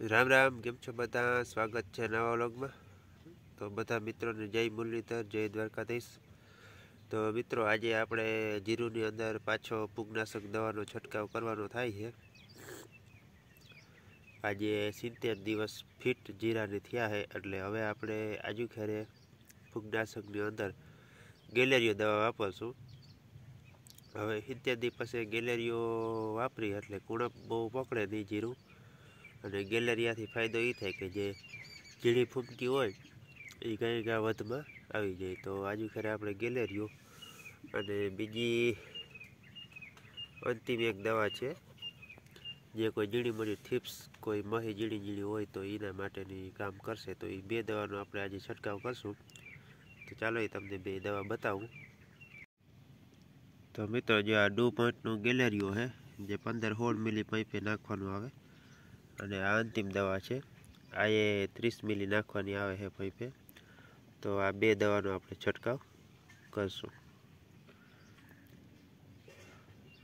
રામ રામ, કેમ છો બધા? સ્વાગત છે નવા વ્લોગમાં. તો બધા મિત્રોને જય મુરલીધર, જય દ્વારકાધીશ. તો મિત્રો, આજે આપણે જીરુની અંદર પાછો ફૂગનાશક દવાનો છંટકાવ કરવાનો થાય છે. આજે સિત્તેર દિવસ ફિટ જીરાને થયા છે, એટલે હવે આપણે આજુ ખેરે ફૂગનાશકની અંદર ગેલેરીઓ દવા વાપરશું. હવે સિત્તેર દિવસે ગેલેરીઓ વાપરી, એટલે કુણપ બહુ પકડે નહીં જીરું. અને ગેલેરિયાથી ફાયદો એ થાય કે જે ઝીણી ફૂમકી હોય, એ કંઈ ગા વધમાં આવી જાય. તો આજુ ખરે આપણે ગેલેરીઓ અને બીજી અંતિમ એક દવા છે, જે કોઈ ઝીણી મળી થીપ્સ કોઈ મહી ઝીણી ઝીણી હોય તો એના માટેની કામ કરશે. તો એ બે દવાનો આપણે આજે છંટકાવ કરશું. તો ચાલો એ તમને બે દવા બતાવું. તો મિત્રો, જે આ ડુ પોઈન્ટનું ગેલેરીઓ છે જે પંદર સોળ મિલી પાઇપે નાખવાનું આવે અને આ અંતિમ દવા છે. આ એ ત્રીસ મિલી નાખવાની આવે છે પૈપે તો આ બે દવાનો આપણે છંટકાવ કરશું.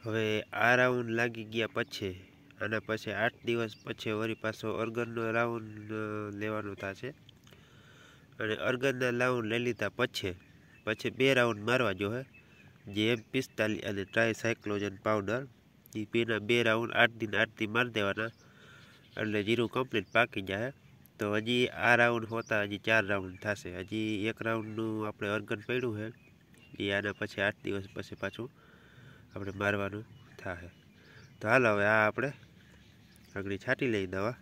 હવે આ રાઉન્ડ લાગી ગયા પછી, આના પછી આઠ દિવસ પછી વળી પાછો અર્ગનનો રાઉન્ડ લેવાનો થશે અને અર્ગનના રાઉન્ડ લઈ લીધા પછી પછી બે રાઉન્ડ મારવા જો હે. જે એમ પિસ્તાલીસ અને ટ્રાયસાયક્લોજન પાવડર એ બેના બે રાઉન્ડ આઠ દિન આઠથી મારી દેવાના. એટલે જીરું કમ્પ્લીટ પાકી જાય. તો હજી આ રાઉન્ડ હોતા હજી ચાર રાઉન્ડ થશે. હજી એક રાઉન્ડનું આપણે અર્ગન પડ્યું છે. એ આના પછી આઠ દિવસ પછી પાછું આપણે મારવાનું થશે તો હાલો હવે આ આપણે આગળ છાંટી લઈ દવા.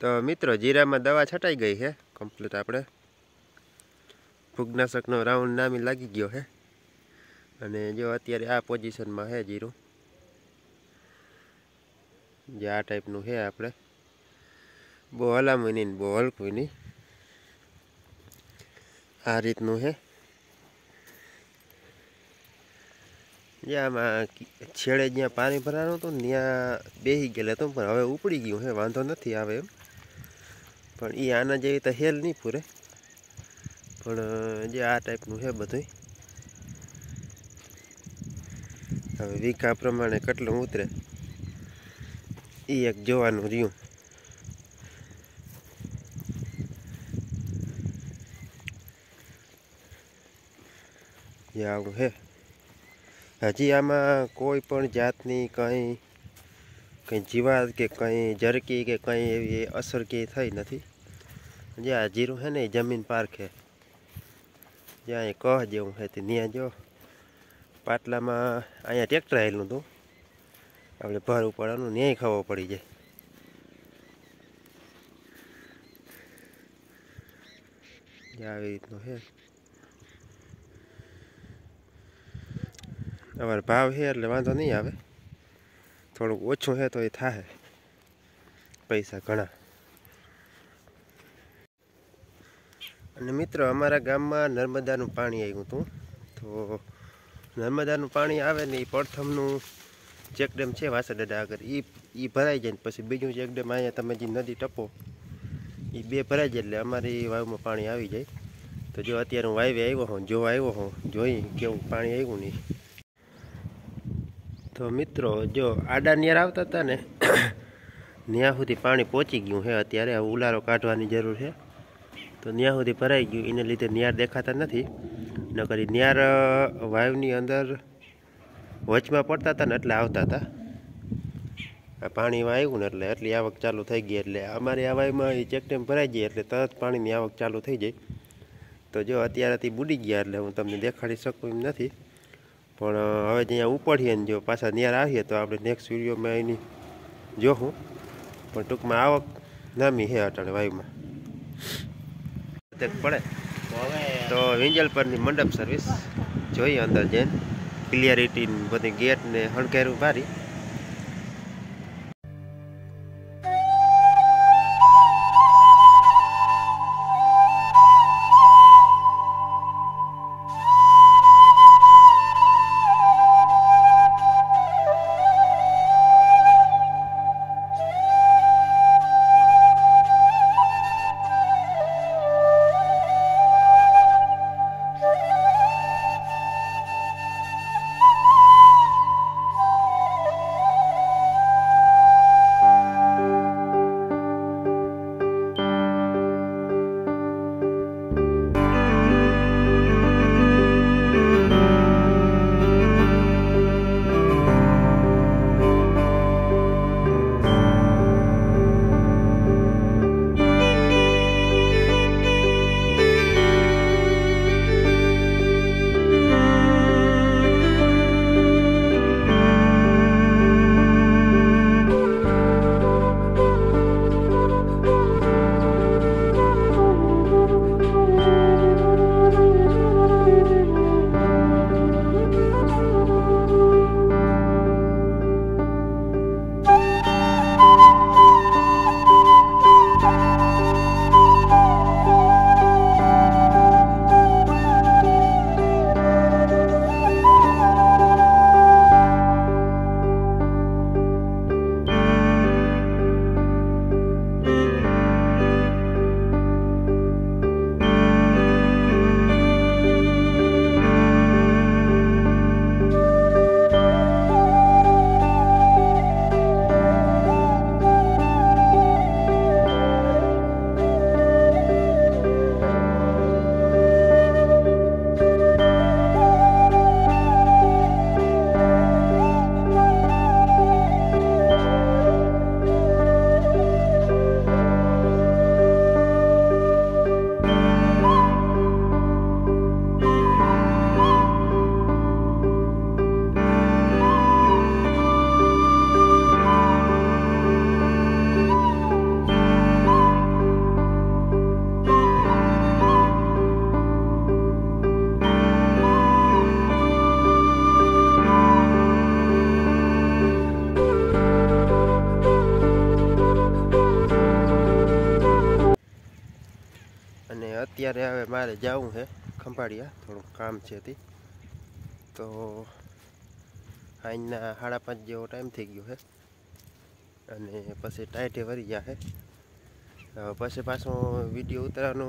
તો મિત્રો, જીરામાં દવા છટાઈ ગઈ છે કમ્પ્લીટ આપણે. ફૂગનાશકનો રાઉન્ડ નામી લાગી ગયો છે અને જો અત્યારે આ પોઝિશનમાં છે જીરું. જે આ ટાઈપનું છે આપણે. બહુ હલામું નહીં બહુ હલકું નહીં. આ રીતનું છે જે આમાં છેડે જ્યાં પાણી ભરાવાનું હતું ત્યાં બેસી ગયેલા હતું પણ હવે ઉપડી ગયું છે વાંધો નથી આવે એમ. પણ એ આના જેવી તો હેલ નહીં પૂરે. પણ જે આ ટાઈપનું છે બધું હવે વીઘા પ્રમાણે કેટલું ઉતરે? એ એક જોવાનું રહ્યું. જે આવું છે. હજી આમાં કોઈ પણ જાતની કંઈ કંઈ જીવાત કે કંઈ જરકી કે કંઈ એવી અસર કે થઈ નથી. જે આ જીરું છે ને એ જમીન પારખે જ્યાં એ કહ જેવું છે તે ત્યાં જો. પાટલામાં અહીંયા ટ્રેક્ટર આવેલું હતું. આપણે ભર ઉપાડવાનું, ન્યાય ખાવો પડી જાય. આવી રીતનું છે. અમારે ભાવ છે એટલે વાંધો નહીં આવે. થોડુંક ઓછું છે તો એ થાય પૈસા ઘણા. અને મિત્રો, અમારા ગામમાં નર્મદાનું પાણી આવ્યું હતું. તો નર્મદાનું પાણી આવે ને એ પ્રથમનું ચેકડેમ છે વાસરડા આગળ. એ એ ભરાઈ જાય ને પછી બીજું ચેકડેમ અહીંયા તમે જે નદી ટપો એ બે ભરાઈ જાય એટલે અમારી વાવમાં પાણી આવી જાય. તો જો અત્યારે હું વાવે આવ્યો હોઉં જો આવ્યો હોઉં, જોઈ કેવું પાણી આવ્યું નહીં તો મિત્રો, જો આડા નિયર આવતા હતા ને ત્યાં સુધી પાણી પહોંચી ગયું છે અત્યારે. ઉલારો કાઢવાની જરૂર છે. તો ત્યાં સુધી ભરાઈ ગયું. એને લીધે નિયાર દેખાતા નથી. નકરી ન્યાર વાયુની અંદર વચમાં પડતા હતા ને એટલે આવતા હતા. આ પાણીમાં આવ્યું ને એટલે એટલી આવક ચાલુ થઈ ગઈ એટલે અમારી આ વાયુમાં એ ચેકડેમ ભરાઈ ગઈ એટલે તરત પાણીની આવક ચાલુ થઈ જાય તો જો અત્યારેથી બુડી ગયા એટલે હું તમને દેખાડી શકું એમ નથી. પણ હવે જ્યાં ઉપડીએ ને જો પાછા ન્યાર આવીએ તો આપણે નેક્સ્ટ વિડીયોમાં એની જોઉં પણ ટૂંકમાં આવક નામી છે અટાણે વાયુમાં પડે. તો વિંજલ પરની મંડપ સર્વિસ જોઈએ અંદર જઈને. ક્લિયરિટી બધી ગેટ ને હણકેરું ભારી. જવું છે ખંભાળિયા, થોડુંક કામ છે તે તો આજના સાડા પાંચ જેવો ટાઈમ થઈ ગયો છે અને પછી ટાઈટે વરી ગયા છે પછી પાછો વીડિયો ઉતારવાનો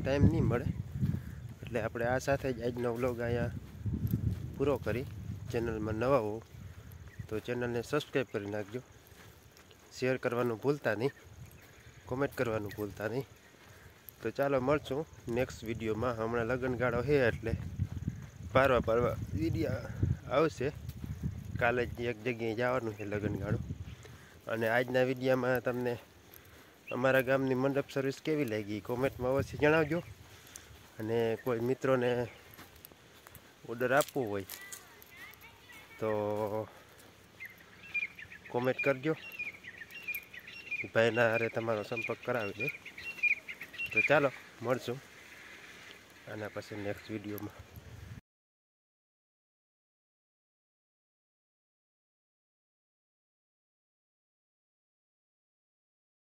ટાઈમ નહીં મળે. એટલે આપણે આ સાથે જ આજનો વ્લોગ અહીંયા પૂરો કરી. ચેનલમાં નવા હો તો ચેનલને સબસ્ક્રાઈબ કરી નાખજો. શેર કરવાનું ભૂલતા નહીં. કોમેન્ટ કરવાનું ભૂલતા નહીં. તો ચાલો મળશું નેક્સ્ટ વિડીયોમાં. હમણાં લગ્નગાળો છે એટલે પારવા પારવા વીડિયો આવશે. કાલે એક જગ્યાએ જવાનું છે લગ્નગાળો. અને આજના વિડીયામાં તમને અમારા ગામની મંડપ સર્વિસ કેવી લાગી? કોમેન્ટમાં અવશ્ય જણાવજો. અને કોઈ મિત્રોને ઓર્ડર આપવો હોય તો કોમેન્ટ કરજો. ભાઈના અરે તમારો સંપર્ક કરાવી દે. તો ચાલો મળશું. આના પછી નેક્સ્ટ વિડીયોમાં